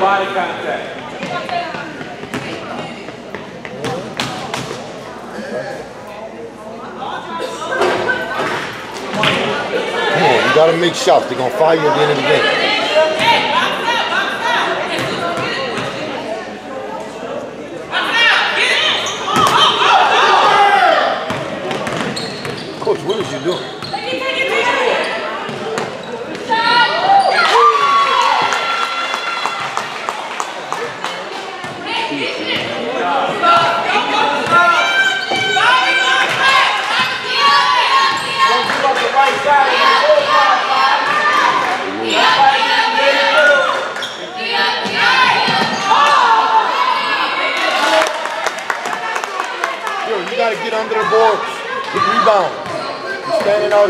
Body contact. Come on, you got to make shots. They're going to fire you at the end of the game.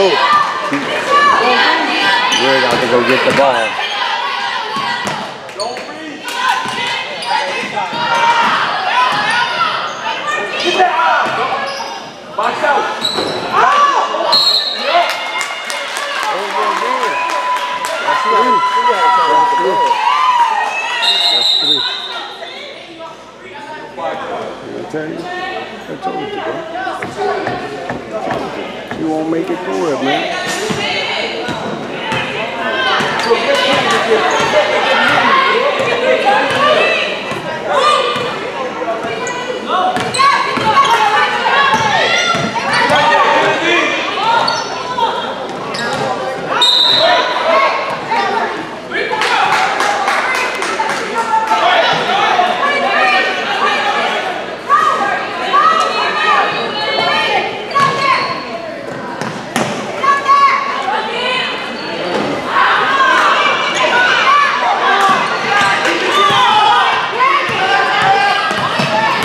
No. Red out to go get the ball. Don't reach. Get that out. Watch out. That's three. I tell you, I told. Won't make it through it, man.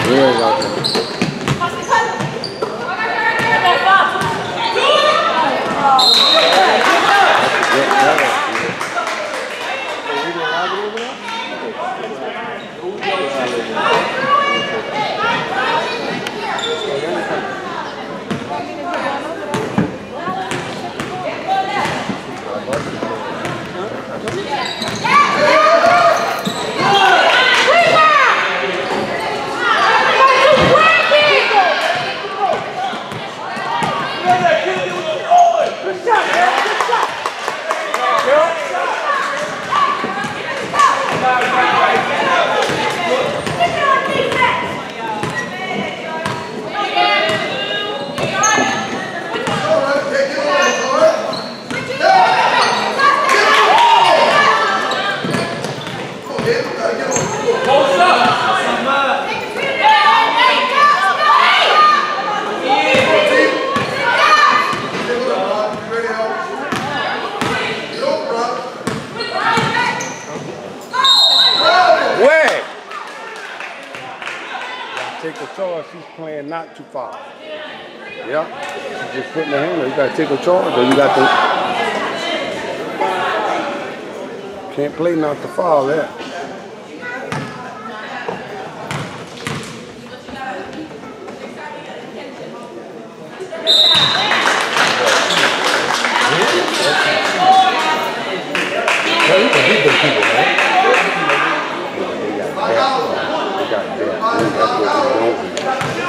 Red out there. Get that. Where? Take a charge. Playing not too far. Yeah. She's just putting her hand on. You gotta take a charge, or you got to. Can't play not to foul there. Yeah, you man. They got that. They got that.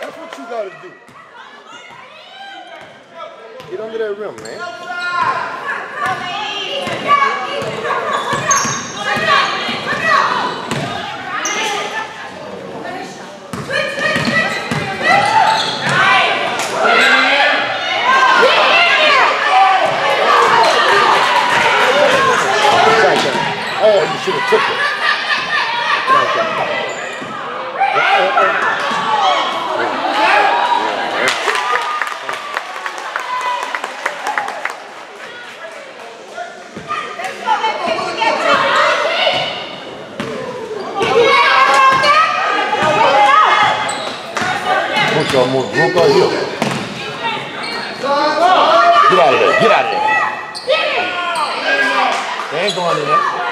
That's what we don't do. Hey! Get under that rim, man. Thank you. Oh, you should have took it. Get out of there. Get out of there. They ain't going in there.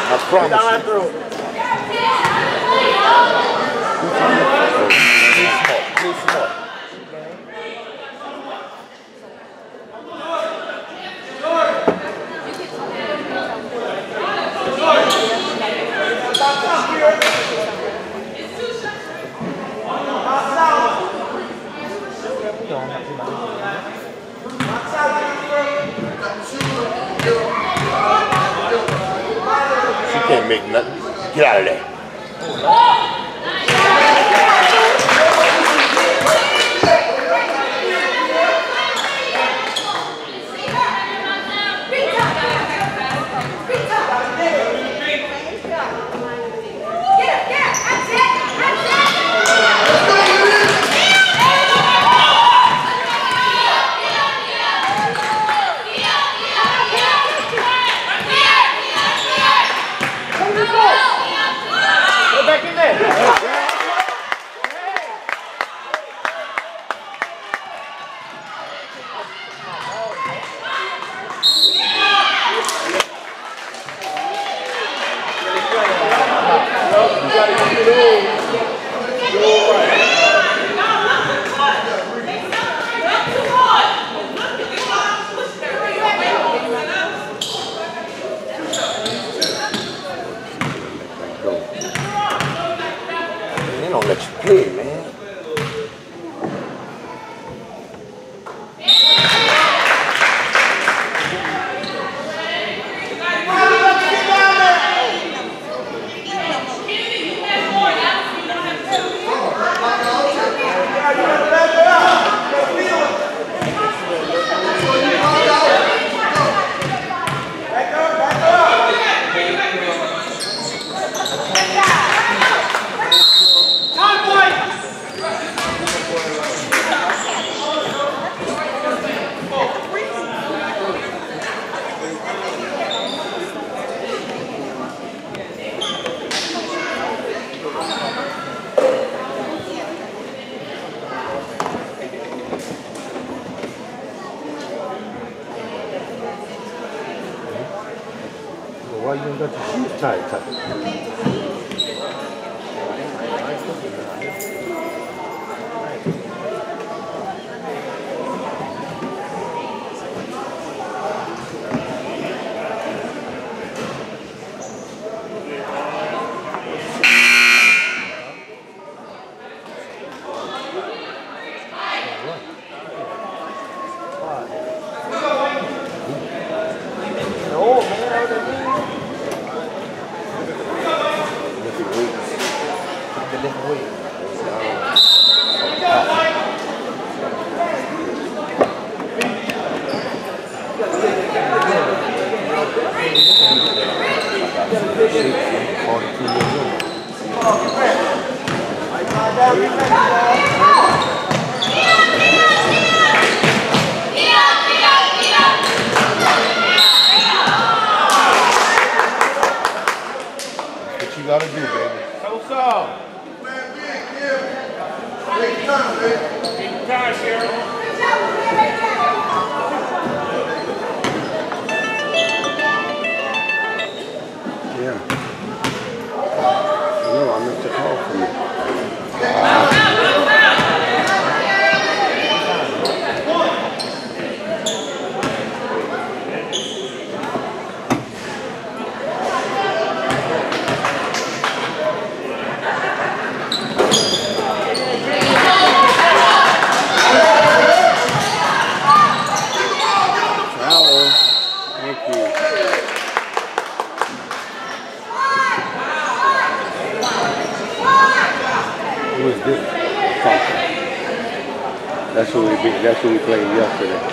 I promise you. Play smart. Play smart. She can't make nothing. Get out of there. Oh, Forty-two years old. What you gotta do, baby. Take your time, Sharon. Played yesterday.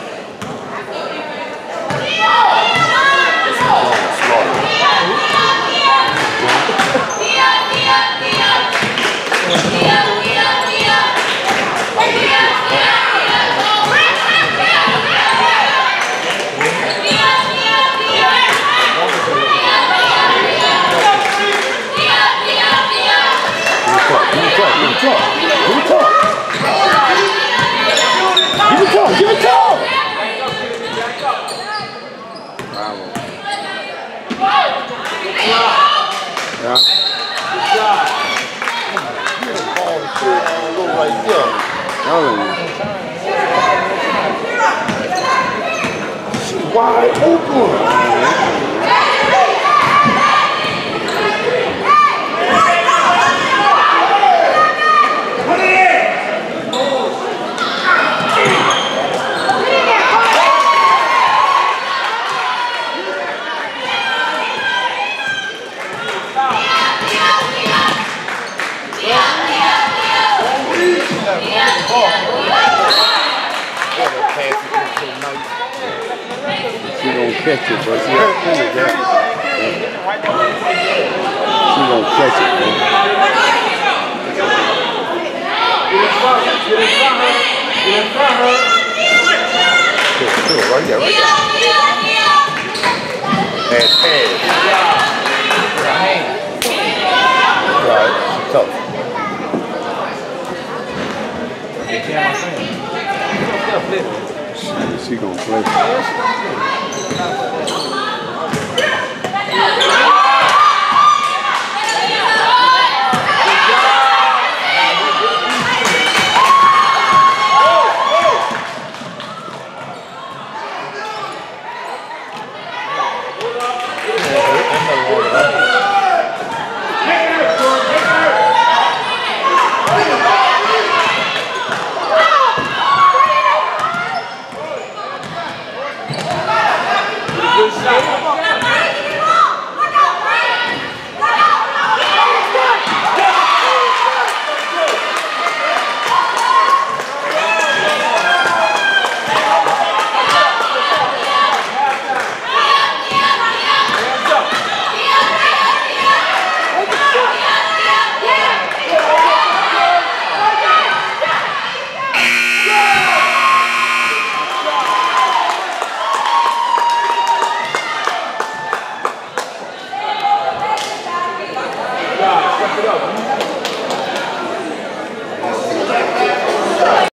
Yeah. Wide open. Gonna catch it, but she got finish that. She gonna catch it, man. Right there, right there. Pass, pass. Right, she's tough. She, she gonna play.